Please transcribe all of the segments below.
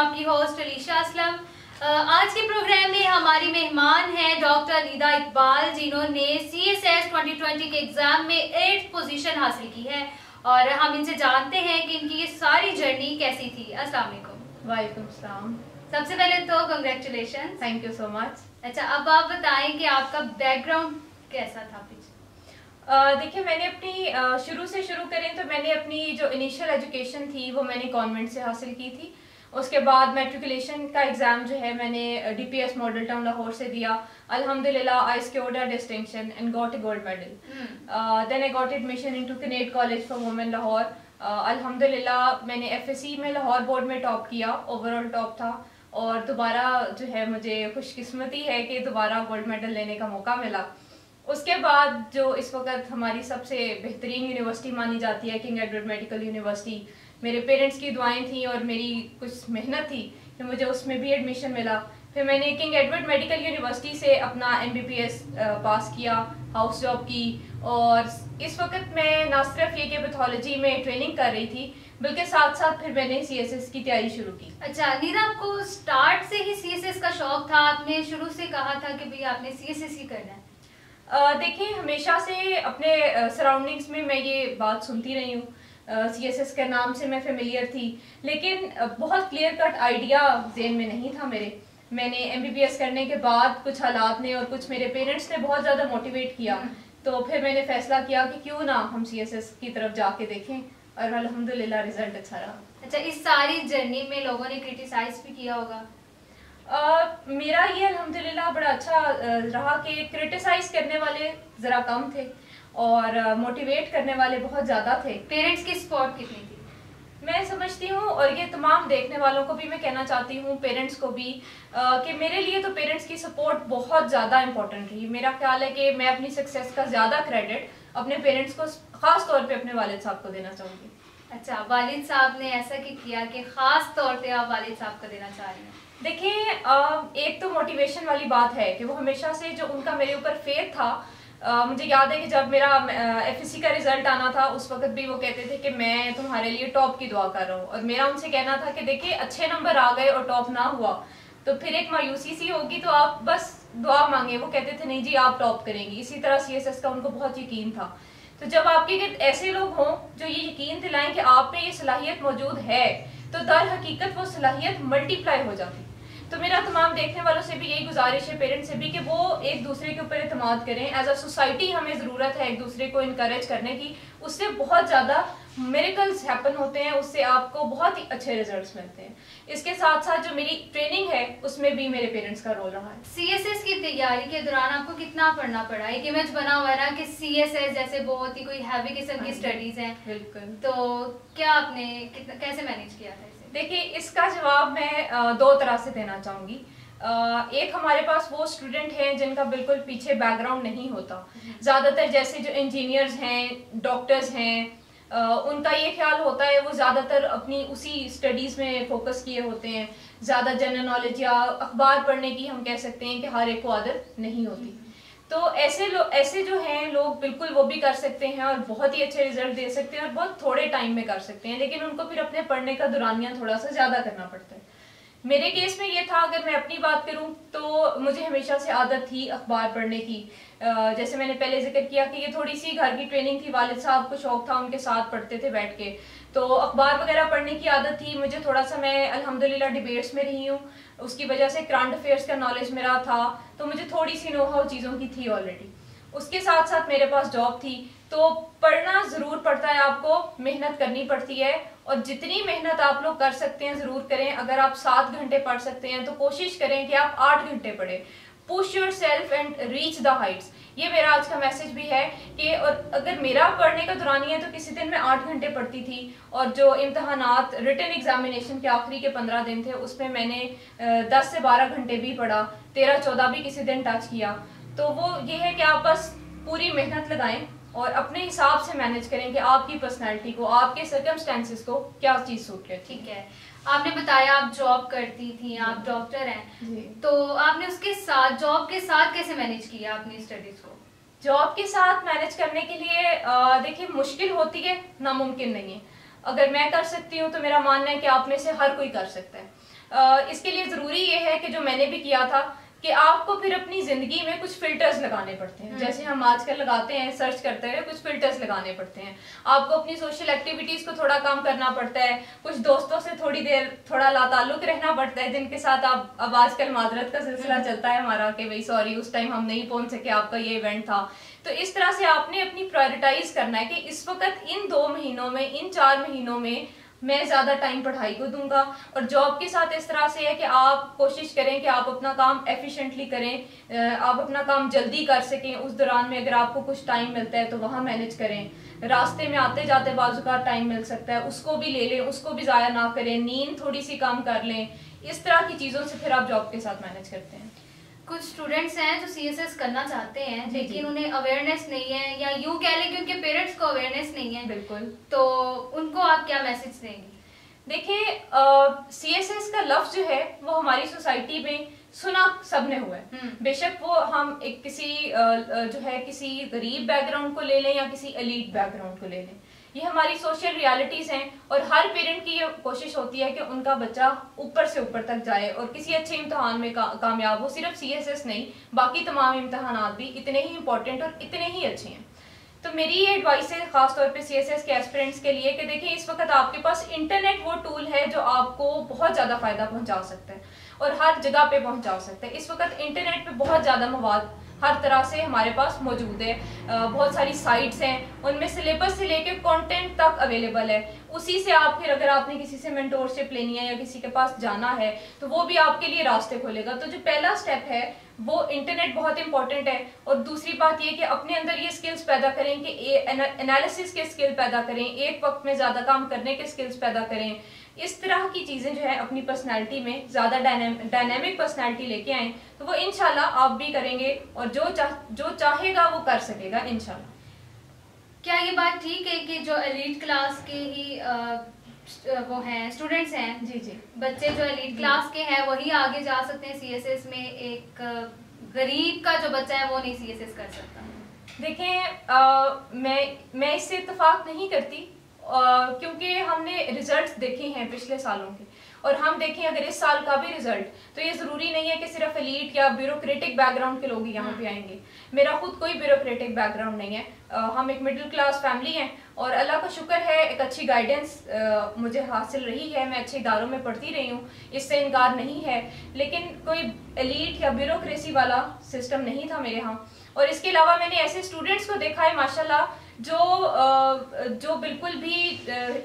आपकी होस्ट अलीशा असलम। आज के प्रोग्राम में हमारी मेहमान हैं डॉक्टर निदा इकबाल जिन्होंने C S S twenty twenty के एग्ज़ाम में एट्थ पोजीशन हासिल की है। और हम इनसे जानते हैं कि इनकी ये सारी जर्नी कैसी थी। अस्सलाम वालेकुम सलाम सबसे पहले तो congratulation thank you so much अच्छा अब आप बताएँ कि आपका बैकग्राउंड कैसा था पीछे? देखिए मैंने अपनी शुरू से शुरू करें तो मैंने अपनी जो इनिशियल एजुकेशन थी वो मैंने कॉन्वेंट से हासिल की थी। उसके बाद मेट्रिकुलेशन का एग्ज़ाम जो है मैंने डीपीएस मॉडल टाउन लाहौर से दिया। अल्हम्दुलिल्लाह I scored a distinction and got a gold medal then I got admission into Kinnaird college for women Lahore अल्हम्दुलिल्लाह मैंने एफएससी में लाहौर बोर्ड में टॉप किया ओवरऑल टॉप था। और दोबारा जो है मुझे खुशकिस्मती है कि दोबारा गोल्ड मेडल लेने का मौका मिला। उसके बाद जो इस वक्त हमारी सबसे बेहतरीन यूनिवर्सिटी मानी जाती है किंग एडवर्ड मेडिकल यूनिवर्सिटी मेरे पेरेंट्स की दुआएँ थी और मेरी कुछ मेहनत थी कि मुझे उसमें भी एडमिशन मिला। फिर मैंने किंग एडवर्ड मेडिकल यूनिवर्सिटी से अपना एम पास किया हाउस जॉब की। और इस वक्त मैं ना सिर्फ़ ये कि पैथोलॉजी में ट्रेनिंग कर रही थी बल्कि साथ साथ फिर मैंने सी एस एस की तैयारी शुरू की। अच्छा नीरा आपको स्टार्ट से ही सी एस एस का शौक था? आपने शुरू से कहा था कि भाई आपने सी एस एस ही करना है। देखिए हमेशा से अपने सराउंडिंग्स में मैं ये बात सुनती रही हूँ। सी एस एस के नाम से मैं फेमिलियर थी लेकिन बहुत क्लियर कट आइडिया जेन में नहीं था मेरे। मैंने एम बी बी एस करने के बाद कुछ हालात ने और कुछ मेरे पेरेंट्स ने बहुत ज़्यादा मोटिवेट किया। हम्म। तो फिर मैंने फैसला किया कि क्यों ना हम सी एस एस की तरफ़ जाके देखें और अलहमदिल्ला रिज़ल्ट अच्छा रहा। अच्छा इस सारी जर्नी में लोगों ने क्रिटिसाइज भी किया होगा? Uh, मेरा ये अल्हम्दुलिल्लाह बड़ा अच्छा रहा कि क्रिटिसाइज करने वाले ज़रा कम थे। और मोटिवेट करने वाले बहुत ज़्यादा थे। पेरेंट्स की सपोर्ट कितनी थी? मैं समझती हूँ और ये तमाम देखने वालों को भी मैं कहना चाहती हूँ पेरेंट्स को भी आ, कि मेरे लिए तो पेरेंट्स की सपोर्ट बहुत ज़्यादा इंपॉर्टेंट रही। मेरा ख्याल है कि मैं अपनी सक्सेस का ज़्यादा क्रेडिट अपने पेरेंट्स को ख़ास तौर पे अपने वालिद साहब को देना चाहूँगी। अच्छा वालिद साहब ने ऐसा किया कि ख़ास तौर पे आप वालिद साहब को देना चाह रही हैं? देखिए एक तो मोटिवेशन वाली बात है कि वो हमेशा से जो उनका मेरे ऊपर फेथ था मुझे याद है कि जब मेरा एफएससी का रिज़ल्ट आना था, उस वक्त भी वो कहते थे कि मैं तुम्हारे लिए टॉप की दुआ कर रहा हूँ। और मेरा उनसे कहना था कि देखिए, अच्छे नंबर आ गए और टॉप ना हुआ। तो फिर एक मायूसी सी होगी तो आप बस दुआ मांगे वो कहते थे, नहीं जी, आप टॉप करेंगी। इसी तरह सी का उनको बहुत यकीन था। तो जब आपके ऐसे लोग हों, जो ये यकीन दिलाएँ कि आप में ये सलाहियत मौजूद है तो दर हकीकत वो सलाहियत मल्टीप्लाई हो जाती। तो मेरा तमाम देखने वालों से भी यही गुजारिश है पेरेंट्स से भी कि वो एक दूसरे के ऊपर अतमाद करें। एज अ सोसाइटी हमें ज़रूरत है एक दूसरे को इनक्रेज करने की। उससे बहुत ज़्यादा मेरिकल्स हैपन होते हैं उससे आपको बहुत ही अच्छे रिजल्ट्स मिलते हैं। इसके साथ साथ जो मेरी ट्रेनिंग है उसमें भी मेरे पेरेंट्स का रोल रहा है। सीएसएस की तैयारी के दौरान आपको कितना पढ़ना पड़ा? एक इमेज बना हुआ है ना कि सीएसएस जैसे बहुत ही कोई हैवी किस्म की स्टडीज़ हाँ हैं। बिल्कुल। तो क्या आपने कितना कैसे मैनेज किया था देखिए इसका जवाब मैं दो तरह से देना चाहूँगी। एक हमारे पास वो स्टूडेंट हैं जिनका बिल्कुल पीछे बैकग्राउंड नहीं होता। ज़्यादातर जैसे जो इंजीनियर्स हैं डॉक्टर्स हैं उनका ये ख्याल होता है वो ज़्यादातर अपनी उसी स्टडीज़ में फोकस किए होते हैं। ज़्यादा जनरल नॉलेज या अखबार पढ़ने की हम कह सकते हैं कि हर एक को आदत नहीं होती। तो ऐसे लोग ऐसे जो हैं लोग, बिल्कुल वो भी कर सकते हैं और बहुत ही अच्छे रिज़ल्ट दे सकते हैं और बहुत थोड़े टाइम में कर सकते हैं, लेकिन उनको फिर अपने पढ़ने का दुरानिया थोड़ा सा ज़्यादा करना पड़ता है। मेरे केस में ये था, अगर मैं अपनी बात करूँ तो मुझे हमेशा से आदत थी अखबार पढ़ने की। जैसे मैंने पहले ज़िक्र किया कि ये थोड़ी सी घर की ट्रेनिंग थी, वालिद साहब को शौक था, उनके साथ पढ़ते थे बैठ के। तो अखबार वगैरह पढ़ने की आदत थी। मुझे थोड़ा सा मैं, अल्हम्दुलिल्लाह डिबेट्स में रही हूँ। उसकी वजह से करंट अफेयर्स का नॉलेज मेरा था। तो मुझे थोड़ी सी नो हाउ चीज़ों की थी ऑलरेडी उसके साथ साथ मेरे पास जॉब थी। तो पढ़ना ज़रूर पड़ता है आपको। मेहनत करनी पड़ती है। और जितनी मेहनत आप लोग कर सकते हैं, ज़रूर करें। अगर आप सात घंटे पढ़ सकते हैं तो कोशिश करें कि आप आठ घंटे पढ़ें। Push yourself and reach the heights ये मेरा आज का मैसेज भी है कि और अगर मेरा पढ़ने का दुरानी है तो किसी दिन मैं आठ घंटे पढ़ती थी और जो इम्तहान रिटर्न एग्जामिनेशन के आखिरी के पंद्रह दिन थे, उसमें मैंने दस से बारह घंटे भी पढ़ा, तेरह चौदह भी किसी दिन टच किया। तो वो ये है कि आप बस पूरी मेहनत लगाएँ और अपने हिसाब से मैनेज करें कि आपकी पर्सनैलिटी को, आपके सर्कमस्टेंसेस को क्या चीज़ सूट करती ठीक है। आपने बताया आप जॉब करती थी आप डॉक्टर हैं। तो आपने उसके साथ जॉब के साथ कैसे मैनेज किया अपनी स्टडीज़ को? जॉब के साथ मैनेज करने के लिए देखिए मुश्किल होती है नामुमकिन नहीं है। अगर मैं कर सकती हूँ तो मेरा मानना है कि आप में से हर कोई कर सकता है। इसके लिए ज़रूरी ये है कि जो मैंने भी किया था कि आपको फिर अपनी ज़िंदगी में कुछ फिल्टर्स लगाने पड़ते हैं हम्म। जैसे हम आजकल लगाते हैं सर्च करते हैं कुछ फिल्टर्स लगाने पड़ते हैं आपको अपनी सोशल एक्टिविटीज़ को थोड़ा कम करना पड़ता है कुछ दोस्तों से थोड़ी देर थोड़ा लाताल्लुक रहना पड़ता है जिनके साथ आप अब आजकल माजरत का सिलसिला हम्म। चलता है हमारा कि भाई सॉरी उस टाइम हम नहीं पहुँच सके आपका ये इवेंट था तो इस तरह से आपने अपनी प्रायोरिटाइज करना है कि इस वक्त इन दो महीनों में इन चार महीनों में मैं ज़्यादा टाइम पढ़ाई को दूँगा। और जॉब के साथ इस तरह से है कि आप कोशिश करें कि आप अपना काम एफिशिएंटली करें आप अपना काम जल्दी कर सकें। उस दौरान में अगर आपको कुछ टाइम मिलता है तो वहाँ मैनेज करें। रास्ते में आते जाते बाजू का टाइम मिल सकता है। उसको भी ले लें, उसको भी ज़ाया ना करें। नींद थोड़ी सी कम कर लें। इस तरह की चीज़ों से फिर आप जॉब के साथ मैनेज करते हैं। कुछ स्टूडेंट्स हैं जो सीएसएस करना चाहते हैं लेकिन उन्हें अवेयरनेस नहीं है या यूँ कह लें कि उनके पेरेंट्स को अवेयरनेस नहीं है बिल्कुल। तो उनको आप क्या मैसेज देंगे? देखिए सी एस एस का लफ्ज जो है वो हमारी सोसाइटी में सुना सबने हुआ है। हम्म। बेशक वो हम एक किसी आ, जो है किसी गरीब बैकग्राउंड को ले लें या किसी एलीट बैकग्राउंड को ले लें। ये हमारी सोशल रियलिटीज हैं और हर पेरेंट की ये कोशिश होती है कि उनका बच्चा ऊपर से ऊपर तक जाए और किसी अच्छे इम्तहान में का, कामयाब हो। सिर्फ़ सी एस एस नहीं बाकी तमाम इम्तहान भी इतने ही इंपॉर्टेंट और इतने ही अच्छे हैं। तो मेरी ये एडवाइस है खासतौर पे एस के एस्पिरेंट्स के लिए कि देखिए इस वक्त आपके पास इंटरनेट वो टूल है जो आपको बहुत ज़्यादा फ़ायदा पहुँचा सकता है और हर जगह पे पहुँचा सकता है। इस वक्त इंटरनेट पे बहुत ज़्यादा मवाद हर तरह से हमारे पास मौजूद है। बहुत सारी साइट्स हैं। उनमें सिलेबस से लेकर कंटेंट तक अवेलेबल है। उसी से आप फिर अगर आपने किसी से मेंटोरशिप लेनी है या किसी के पास जाना है तो वो भी आपके लिए रास्ते खोलेगा। तो जो पहला स्टेप है, वो इंटरनेट बहुत इंपॉर्टेंट है। और दूसरी बात ये कि अपने अंदर ये स्किल्स पैदा करें कि एनालिसिस के स्किल पैदा करें। एक वक्त में ज़्यादा काम करने के स्किल्स पैदा करें। इस तरह की चीज़ें जो है अपनी पर्सनैलिटी में ज़्यादा डायनेमिक पर्सनैलिटी लेके आए तो वो इनशाला आप भी करेंगे और जो चाह जो चाहेगा वो कर सकेगा इनशाला क्या ये बात ठीक है कि जो एलिट क्लास के ही आ, वो हैं स्टूडेंट्स हैं? जी जी। बच्चे जो एलिट क्लास के हैं वही आगे जा सकते हैं सीएसएस में एक गरीब का जो बच्चा है वो नहीं सीएसएस कर सकता। देखें आ, मैं मैं इससे इतफाक नहीं करती क्योंकि हमने रिजल्ट्स देखे हैं पिछले सालों के। और हम देखें अगर इस साल का भी रिज़ल्ट तो ये ज़रूरी नहीं है कि सिर्फ़ एलीट या ब्यूरोक्रेटिक बैकग्राउंड के लोग ही यहाँ पे आएँगे। मेरा खुद कोई ब्यूरोक्रेटिक बैकग्राउंड नहीं है। आ, हम एक मिडिल क्लास फैमिली हैं और अल्लाह का शुक्र है एक अच्छी गाइडेंस मुझे हासिल रही है। मैं अच्छे इदारों में पढ़ती रही हूँ। इससे इनकार नहीं है। लेकिन कोई एलीट या ब्यूरोक्रेसी वाला सिस्टम नहीं था मेरे यहाँ। और इसके अलावा मैंने ऐसे स्टूडेंट्स को देखा है माशाल्लाह जो जो बिल्कुल भी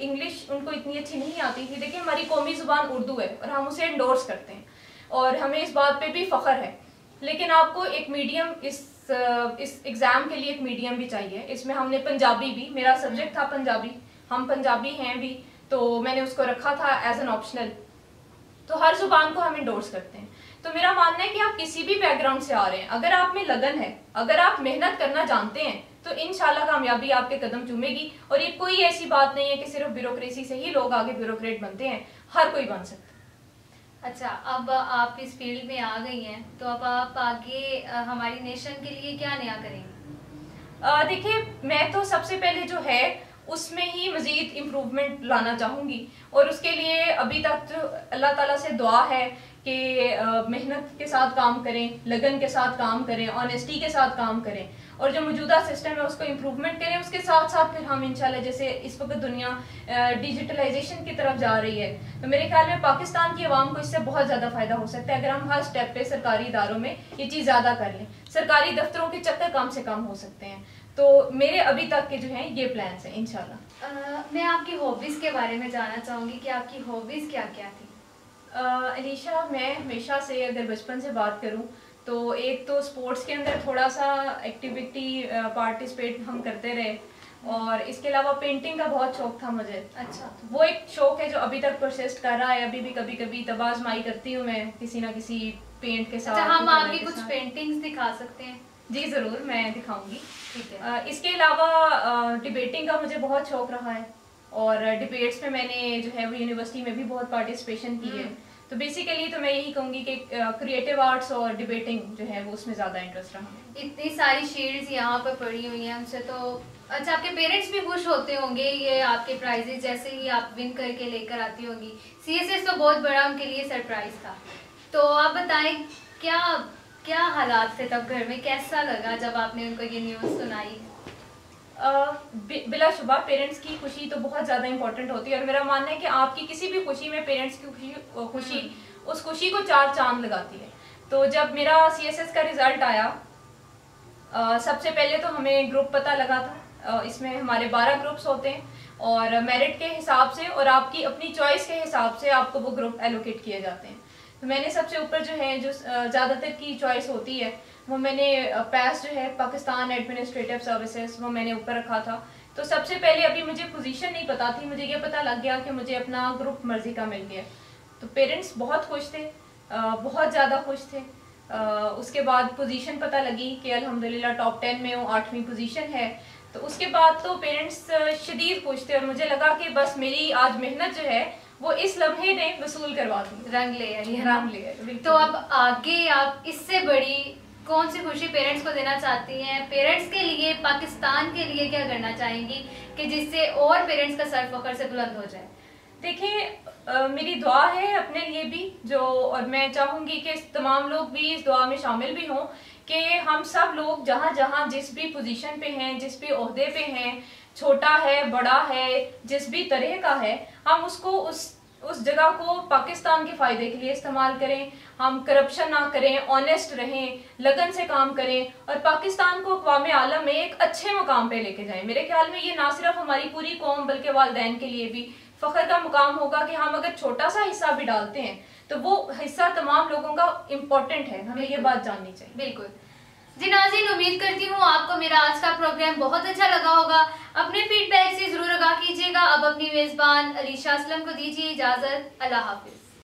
इंग्लिश उनको इतनी अच्छी नहीं आती थी। देखिए, हमारी कौमी ज़ुबान उर्दू है और हम उसे इंडोर्स करते हैं और हमें इस बात पे भी फ़ख्र है। लेकिन आपको एक मीडियम इस इस एग्ज़ाम के लिए एक मीडियम भी चाहिए। इसमें हमने पंजाबी भी, मेरा सब्जेक्ट था पंजाबी, हम पंजाबी हैं भी तो मैंने उसको रखा था एज एन ऑप्शनल तो हर ज़ुबान को हम इंडोर्स करते हैं। तो मेरा मानना है कि आप किसी भी बैकग्राउंड से आ रहे हैं। अगर आप में लगन है, अगर आप मेहनत करना जानते हैं तो इनशाला कामयाबी आपके कदम चूमेगी। और ये कोई ऐसी बात नहीं है कि सिर्फ़ ब्यूरोक्रेसी से ही लोग आगे ब्यूरोक्रेट बनते हैं। हर कोई बन सकता है। अच्छा अब आप इस फ़ील्ड में आ गई हैं तो अब आप आगे हमारी नेशन के लिए क्या नया करेंगे? देखिए मैं तो सबसे पहले जो है उसमें ही मज़ीद इम्प्रूवमेंट लाना चाहूँगी। और उसके लिए अभी तक जो अल्लाह ताला से दुआ है कि मेहनत के साथ काम करें, लगन के साथ काम करें ऑनेस्टी के साथ काम करें। और जो मौजूदा सिस्टम है उसको इम्प्रूवमेंट करें, उसके साथ साथ फिर हम इंशाल्लाह जैसे इस वक्त दुनिया डिजिटलाइजेशन की तरफ़ जा रही है। तो मेरे ख्याल में पाकिस्तान की आवाम को इससे बहुत ज़्यादा फ़ायदा हो सकता है। अगर हम हर स्टेप पे सरकारी इदारों में ये चीज़ ज़्यादा कर लें, सरकारी दफ्तरों के चक्कर कम से कम हो सकते हैं। तो मेरे अभी तक के जो हैं, ये प्लान हैं इनशाला मैं आपकी हॉबीज़ के बारे में जानना चाहूँगी कि आपकी हॉबीज़ क्या क्या थी? अलीशा मैं हमेशा से अगर बचपन से बात करूँ तो एक तो स्पोर्ट्स के अंदर थोड़ा सा एक्टिविटी पार्टिसिपेट हम करते रहे। और इसके अलावा पेंटिंग का बहुत शौक था मुझे। अच्छा। वो एक शौक है जो अभी तक परसिस्ट कर रहा है। अभी भी कभी कभी तबाजमाई करती हूँ मैं किसी ना किसी पेंट के साथ अच्छा, हम आगे कुछ पेंटिंग्स दिखा सकते हैं? जी ज़रूर मैं दिखाऊँगी। ठीक है। इसके अलावा डिबेटिंग का मुझे बहुत शौक रहा है। और डिबेट्स में मैंने जो है वो यूनिवर्सिटी में भी बहुत पार्टिसिपेशन की है। हम्म। तो बेसिकली तो मैं यही कहूँगी कि क्रिएटिव आर्ट्स और डिबेटिंग जो है वो उसमें ज़्यादा इंटरेस्ट रहा इतनी सारी शीट्स यहाँ पर पड़ी हुई हैं उनसे तो अच्छा आपके पेरेंट्स भी खुश होते होंगे ये आपके प्राइजेस जैसे ही आप विन करके लेकर आती होंगी। सीएसएस तो बहुत बड़ा उनके लिए सरप्राइज़ था। तो आप बताएँ क्या क्या हालात थे तब घर में? कैसा लगा जब आपने उनको ये न्यूज़ सुनाई? बिला शुबा पेरेंट्स की खुशी तो बहुत ज़्यादा इंपॉर्टेंट होती है और मेरा मानना है कि आपकी किसी भी खुशी में पेरेंट्स की खुशी खुशी हम्म। उस खुशी को चार चाँद लगाती है। तो जब मेरा सीएसएस का रिज़ल्ट आया आ, सबसे पहले तो हमें ग्रुप पता लगा था। आ, इसमें हमारे बारह ग्रुप्स होते हैं और मेरिट के हिसाब से और आपकी अपनी चॉइस के हिसाब से आपको वो ग्रुप एलोकेट किए जाते हैं। तो मैंने सबसे ऊपर जो है, जो ज़्यादातर की चॉइस होती है, वो मैंने पैस जो है, पाकिस्तान एडमिनिस्ट्रेटिव सर्विसेज़ वो मैंने ऊपर रखा था। तो सबसे पहले अभी मुझे पोजीशन नहीं पता थी, मुझे ये पता लग गया कि मुझे अपना ग्रुप मर्ज़ी का मिल गया। तो पेरेंट्स बहुत खुश थे बहुत ज़्यादा खुश थे। उसके बाद पोजीशन पता लगी कि अल्हम्दुलिल्लाह टॉप टेन में वो आठवीं पोजीशन है। तो उसके बाद तो पेरेंट्स शदीद खुश थे और मुझे लगा कि बस मेरी आज मेहनत जो है वो इस लम्हे ने वसूल करवा दी। रंग ले रंग ले तो अब आगे आप इससे बड़ी कौन सी खुशी पेरेंट्स को देना चाहती हैं? पेरेंट्स के लिए पाकिस्तान के लिए क्या करना चाहेंगी कि जिससे और पेरेंट्स का सर फकर से बुलंद हो जाए? देखिए मेरी दुआ है अपने लिए भी जो और मैं चाहूँगी कि तमाम लोग भी इस दुआ में शामिल भी हों कि हम सब लोग जहाँ जहाँ जिस भी पोजीशन पे हैं जिस भी अहदे पे हैं छोटा है, बड़ा है, जिस भी तरह का है, हम उसको उस उस जगह को पाकिस्तान के फ़ायदे के लिए इस्तेमाल करें, हम करप्शन ना करें ऑनेस्ट रहें, लगन से काम करें, और पाकिस्तान को अकवाम आलम में एक अच्छे मुकाम पे लेके जाएँ। मेरे ख्याल में ये ना सिर्फ़ हमारी पूरी कौम, बल्कि वालदेन के लिए भी फख्र का मुकाम होगा कि हम अगर छोटा सा हिस्सा भी डालते हैं तो वो हिस्सा तमाम लोगों का इम्पोर्टेंट है। हमें ये बात जाननी चाहिए। बिल्कुल। जी नाजिन उम्मीद करती हूँ आपको मेरा आज का प्रोग्राम बहुत अच्छा लगा होगा। अपने फीडबैक से ज़रूर आगा कीजिएगा। अब अपनी मेजबान अलीशा असलम को दीजिए इजाज़त। अल्लाह हाफिज।